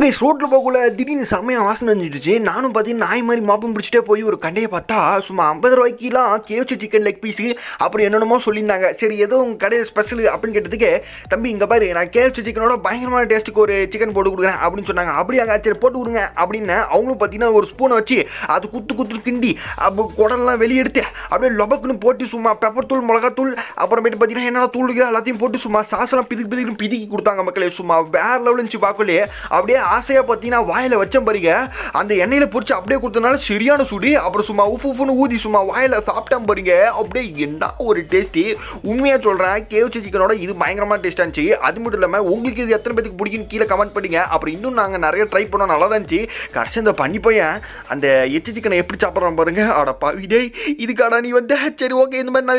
Guys ரோட்டில் போகக்குள்ள திடீர்னு செம்மையாக வாசனை வந்துடுச்சு நானும் பார்த்தீங்கன்னா நாய் மாதிரி மாப்பம் பிடிச்சிட்டே போய் ஒரு கண்டையை பார்த்தா சும்மா ஐம்பது ரூபாய்க்குலாம் கேவச்சு சிக்கன் லெக் பீஸு அப்புறம் என்னென்னமோ சொல்லியிருந்தாங்க. சரி ஏதோ உங்கள் கடையில் ஸ்பெஷல் அப்படின்னு கேட்டதுக்கு தம்பி இங்கே பாரு நான் கேவச்சு சிக்கனோட பயங்கரமான டேஸ்ட்டுக்கு ஒரு சிக்கன் போட்டு கொடுக்குறேன் அப்படின்னு சொன்னாங்க. அப்படியாங்க சரி போட்டு கொடுங்க அப்படின்னு அவங்களும் பார்த்தீங்கன்னா ஒரு ஸ்பூனை வச்சு அது குத்து குத்து கிண்டி அப்போ குடலாம் வெளியெடுத்து அப்படியே லொபக்குன்னு போட்டு சும்மா பெப்பர் தூள் மிளகாத்தூள் அப்புறமேட்டு பார்த்தீங்கன்னா என்னென்ன தூள் எல்லாத்தையும் போட்டு சும்மா சாசலாம் பிதுக்கு பிதுக்குன்னு பிதுக்கி கொடுத்தாங்க மக்களே. சும்மா வேற லெவலில் இருந்துச்சு பார்க்கலே அப்படியே ஆசையாக பார்த்தீங்கன்னா வாயில் வச்சேன் பாருங்க. அந்த எண்ணெயில் பிடிச்சி அப்படியே கொடுத்தனால சரியான சுடி. அப்புறம் சும்மா உஃப் உஃப்னு ஊதி சும்மா வாயில் சாப்பிட்டேன் பாருங்க. அப்படியே என்ன ஒரு டேஸ்ட்டி உண்மையாக சொல்கிறேன் கேவச்சு சிக்கனோட இது பயங்கரமாக டேஸ்ட்டாக இருந்துச்சு. அது மட்டும் இல்லாமல் உங்களுக்கு இது எத்தனை பேருக்கு பிடிக்குன்னு கீழே கமெண்ட் பண்ணுங்க. அப்புறம் இன்னும் நாங்கள் நிறைய ட்ரை பண்ணோம் நல்லா தான் இருந்துச்சு. கடைசி அந்த பண்ணி பையன் அந்த எச்சி சிக்கனை எப்படி சாப்பிட்றான் பாருங்க. அட பாவி டேய் இதுக்காடா நீ வந்து? சரி ஓகே இந்த மாதிரி நிறைய